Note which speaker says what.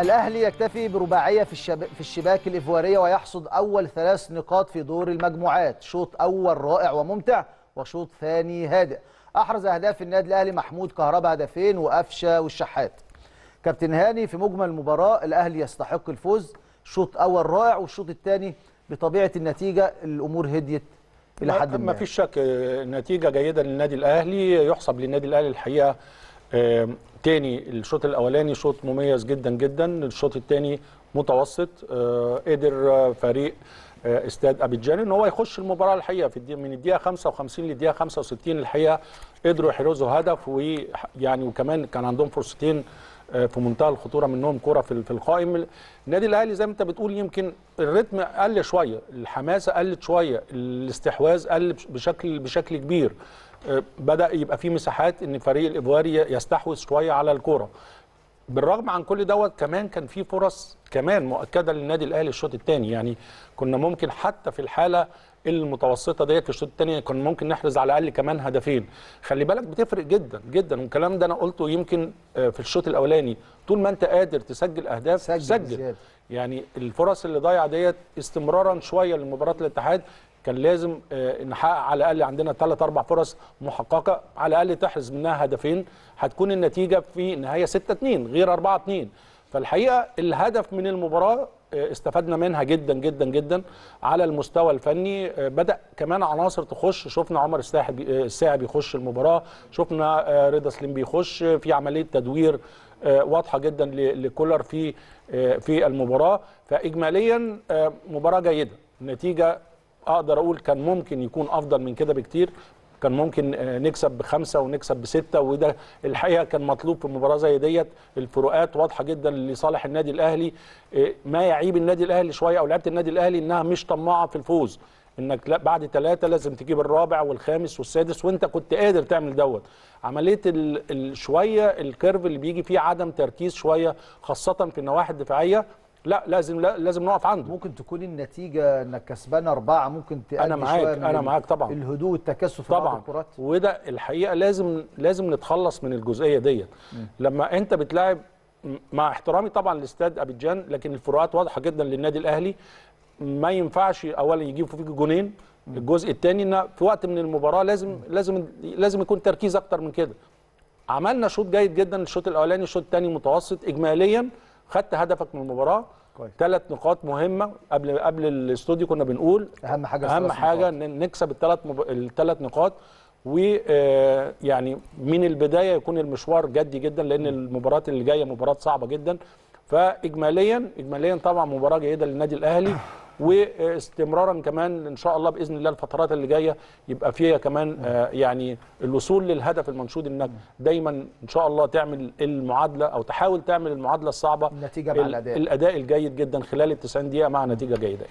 Speaker 1: الأهلي يكتفي برباعية في, الشب... في الشباك الإيفوارية ويحصد أول ثلاث نقاط في دور المجموعات. شوط أول رائع وممتع وشوط ثاني هادئ. أحرز أهداف النادي الأهلي محمود كهربا هدفين وقفشة والشحات. كابتن هاني في مجمل المباراة الأهلي يستحق الفوز. شوط أول رائع والشوط الثاني بطبيعة النتيجة الأمور هديت إلى حد ما.
Speaker 2: ما فيش شك نتيجة جيدة للنادي الأهلي يحسب للنادي الأهلي الحقيقة آه، تاني الشوط الأولاني شوط مميز جدا جدا الشوط الثاني متوسط آه، قدر آه، فريق آه، استاد أبيجان إن هو يخش المباراة الحقيقة في من الدقيقة 55 للدقيقة 65 الحقيقة قدروا يحرزوا هدف ويعني وكمان كان عندهم فرصتين في منتهى الخطورة منهم كرة في القائم. النادي الأهلي زي ما أنت بتقول يمكن الريتم قل شوية الحماسة قلت شوية الاستحواذ قل بش- بشكل بشكل كبير. بدأ يبقى في مساحات إن فريق الايفواري يستحوذ شوية على الكره بالرغم عن كل دوت كمان كان في فرص كمان مؤكدة للنادي الأهلي الشوط الثاني يعني كنا ممكن حتى في الحالة المتوسطة ديت الشوط الثاني كنا ممكن نحرز على الأقل كمان هدفين. خلي بالك بتفرق جدا جدا. والكلام ده أنا قلته يمكن آه، في الشوط الأولاني. طول ما أنت قادر تسجل أهداف
Speaker 1: سجل
Speaker 2: سجل. يعني الفرص اللي ضايعة ديت استمرارا شوية لمباراة الاتحاد. كان لازم آه، نحقق على الأقل عندنا ثلاث أربع فرص محققة على الأقل تحرز منها هدفين هتكون النتيجة في نهاية 6 2 غير 4 2 فالحقيقة الهدف من المباراة آه، استفدنا منها جدا جدا جدا على المستوى الفني. آه، بدأ كمان عناصر تخش. شفنا عمر الساعي بيخش المباراة. شفنا رضا سليم بيخش. في عملية تدوير واضحة جدا لكولر في في المباراة. فاجماليا مباراة جيدة. نتيجه أقدر أقول كان ممكن يكون افضل من كده بكتير. كان ممكن آه، نكسب بخمسة ونكسب بستة وده الحقيقة كان مطلوب في مباراه زي ديت. الفروقات واضحة جدا لصالح النادي الأهلي. آه، ما يعيب النادي الأهلي شوية أو لعيبة النادي الأهلي إنها مش طماعة في الفوز. إنك لا بعد ثلاثة لازم تجيب الرابع والخامس والسادس وأنت كنت قادر تعمل دوت. عملية شوية الكيرف اللي بيجي فيه عدم تركيز شوية خاصة في النواحي الدفاعية لا لازم لا لازم نقف عنده.
Speaker 1: ممكن تكون النتيجة إنك كسبان أربعة ممكن تأدي
Speaker 2: أنا معاك،
Speaker 1: ال-
Speaker 2: معاك طبعاً.
Speaker 1: الهدوء والتكثف
Speaker 2: طبعا.
Speaker 1: الكرات.
Speaker 2: وده الحقيقة لازم لازم نتخلص من الجزئية ديت. لما أنت بتلاعب مع احترامي طبعا لاستاد أبيجان لكن الفروقات واضحة جدا للنادي الأهلي. ما ينفعش اولا يجيبوا فيك جونين. الجزء الثاني إن في وقت من المباراة لازم لازم لازم يكون تركيز أكتر من كده. عملنا شوط جيد جدا الشوط الأولاني الشوط الثاني متوسط اجماليا. خدت هدفك من المباراة.
Speaker 1: كويس.
Speaker 2: ثلاث نقاط مهمة. قبل قبل الاستوديو كنا بنقول
Speaker 1: أهم حاجة أهم
Speaker 2: حاجة
Speaker 1: نقاط.
Speaker 2: نكسب الثلاث مب... الثلاث نقاط. ويعني من البداية يكون المشوار جدي جدا لأن المباراه اللي جاية مباراة صعبة جدا. فاجماليا اجماليا طبعا مباراة جيدة للنادي الأهلي. واستمرارا كمان إن شاء الله بإذن الله الفترات اللي جاية يبقى فيها كمان آه، يعني الوصول للهدف المنشود إنك دايما إن شاء الله تعمل المعادلة أو تحاول تعمل المعادلة الصعبة
Speaker 1: النتيجة مع
Speaker 2: ال-
Speaker 1: الأداء.
Speaker 2: الأداء الجيد جدا خلال ال 90 دقيقة مع نتيجة جيدة